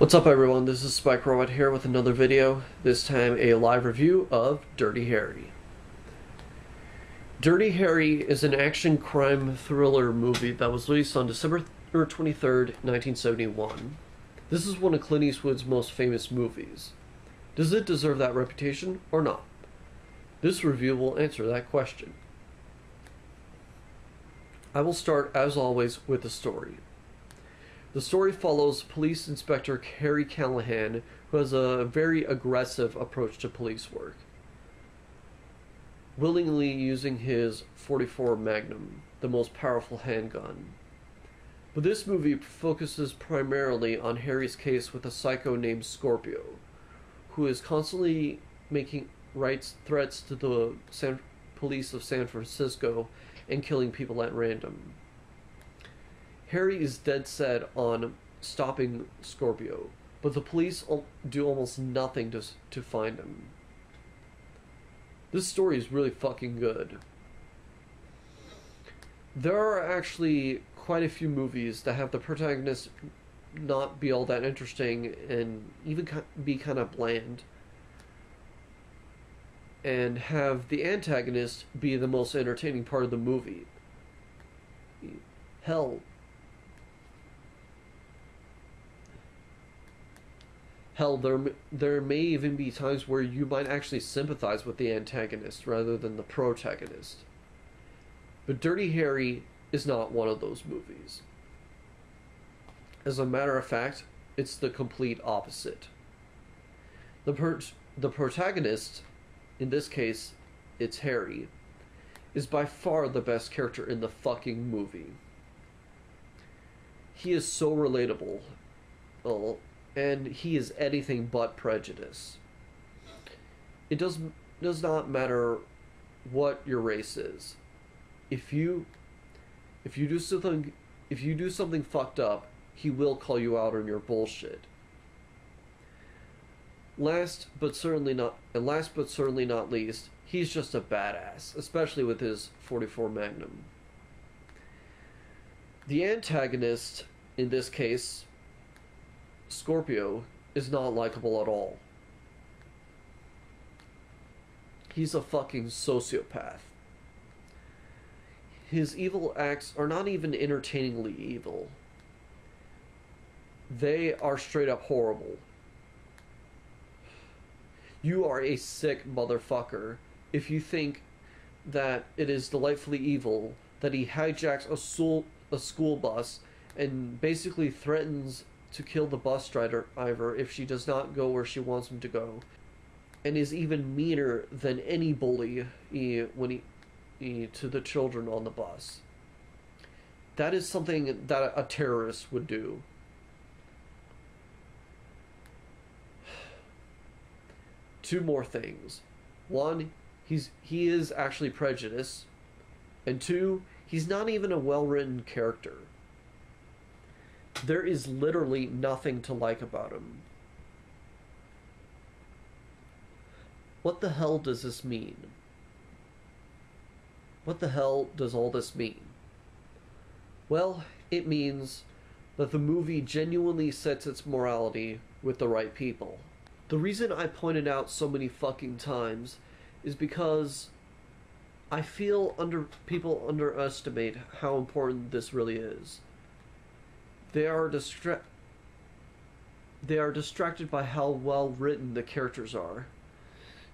What's up everyone, this is Spike Robot here with another video, this time a live review of Dirty Harry. Dirty Harry is an action crime thriller movie that was released on December 23rd, 1971. This is one of Clint Eastwood's most famous movies. Does it deserve that reputation or not? This review will answer that question. I will start, as always, with the story. The story follows Police Inspector Harry Callahan, who has a very aggressive approach to police work, willingly using his 44 Magnum, the most powerful handgun. But this movie focuses primarily on Harry's case with a psycho named Scorpio, who is constantly making writes threats to the San, police of San Francisco and killing people at random. Harry is dead set on stopping Scorpio, but the police do almost nothing to, to find him. This story is really fucking good. There are actually quite a few movies that have the protagonist not be all that interesting and even be kind of bland and have the antagonist be the most entertaining part of the movie. Hell, Hell, there there may even be times where you might actually sympathize with the antagonist rather than the protagonist. But Dirty Harry is not one of those movies. As a matter of fact, it's the complete opposite. The per- the protagonist, in this case, it's Harry, is by far the best character in the fucking movie. He is so relatable. Well, and he is anything but prejudice. It does does not matter what your race is. If you if you do something if you do something fucked up, he will call you out on your bullshit. Last but certainly not and last but certainly not least, he's just a badass, especially with his 44 Magnum. The antagonist in this case Scorpio is not likable at all. He's a fucking sociopath. His evil acts are not even entertainingly evil. They are straight up horrible. You are a sick motherfucker if you think that it is delightfully evil that he hijacks a school, a school bus and basically threatens to kill the bus driver if she does not go where she wants him to go, and is even meaner than any bully when he, to the children on the bus. That is something that a terrorist would do. Two more things. One, he's he is actually prejudiced, and two, he's not even a well-written character. There is literally nothing to like about him. What the hell does this mean? What the hell does all this mean? Well, it means that the movie genuinely sets its morality with the right people. The reason I pointed out so many fucking times is because I feel under people underestimate how important this really is. They are distra- they are distracted by how well written the characters are.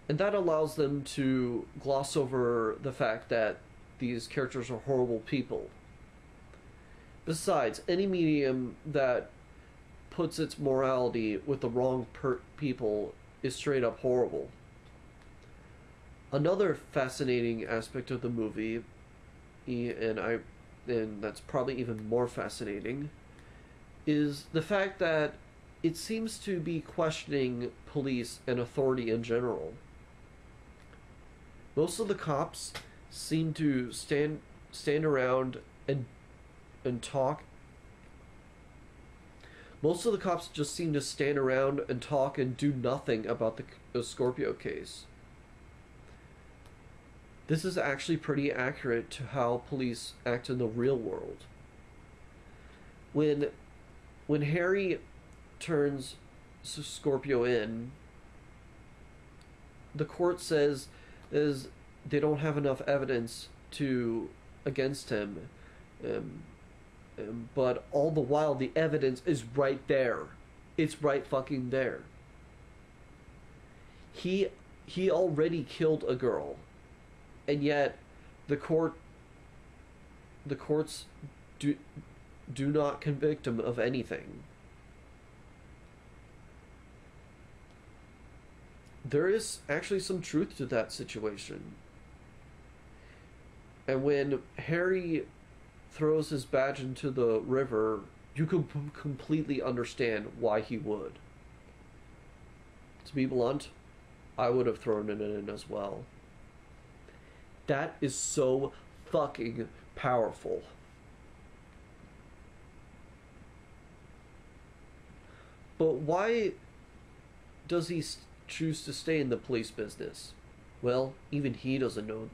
And that allows them to gloss over the fact that these characters are horrible people. Besides, any medium that puts its morality with the wrong per- people is straight up horrible. Another fascinating aspect of the movie, and I, and that's probably even more fascinating, is the fact that it seems to be questioning police and authority in general. Most of the cops seem to stand stand around and and talk. Most of the cops just seem to stand around and talk and do nothing about the, the Scorpio case. This is actually pretty accurate to how police act in the real world. When when Harry turns Scorpio in, the court says is they don't have enough evidence to against him, um, um, but all the while the evidence is right there. It's right fucking there. He he already killed a girl, and yet the court the courts do do not convict him of anything. There is actually some truth to that situation. And when Harry throws his badge into the river, you can p- completely understand why he would. To be blunt, I would have thrown it in as well. That is so fucking powerful. But why does he choose to stay in the police business? Well, even he doesn't know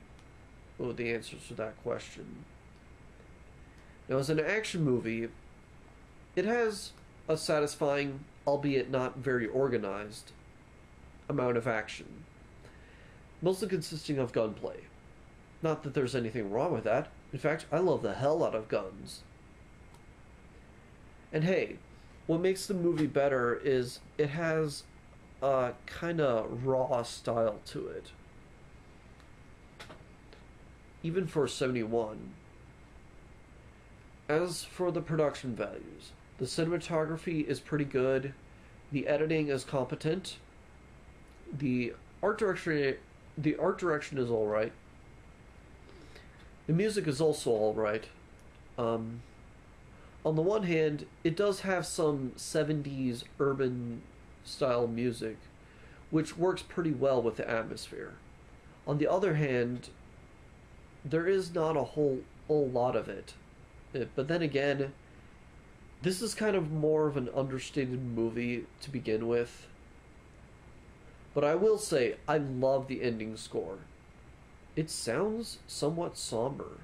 the answers to that question. Now, as an action movie, it has a satisfying, albeit not very organized, amount of action, mostly consisting of gunplay. Not that there's anything wrong with that. In fact, I love the hell out of guns. And hey, what makes the movie better is it has a kind of raw style to it. Even for 71. As for the production values, the cinematography is pretty good, the editing is competent, the art direction the art direction is all right. The music is also all right. Um, on the one hand, it does have some 70s urban style music, which works pretty well with the atmosphere. On the other hand, there is not a whole, whole lot of it. it. But then again, this is kind of more of an understated movie to begin with. But I will say, I love the ending score. It sounds somewhat somber.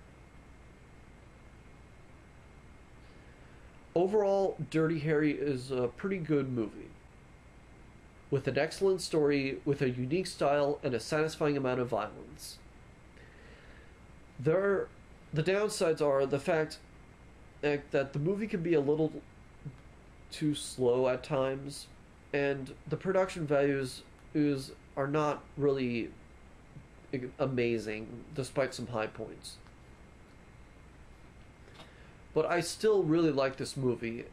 Overall, Dirty Harry is a pretty good movie. With an excellent story, with a unique style, and a satisfying amount of violence. There are, the downsides are the fact that the movie can be a little too slow at times, and the production values is are not really amazing, despite some high points. But I still really like this movie,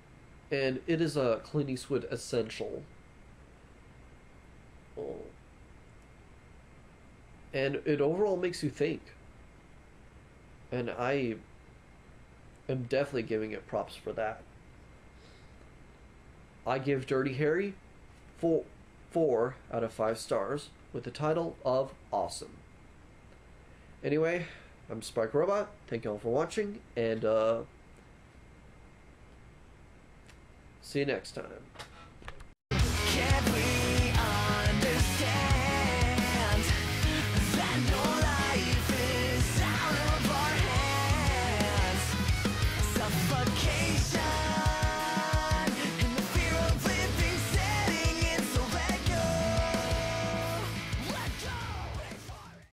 and it is a Clint Eastwood essential. Oh. And it overall makes you think. And I am definitely giving it props for that. I give Dirty Harry four, four out of five stars with the title of Awesome. Anyway, I'm Spike Robot. Thank you all for watching, and uh, see you next time.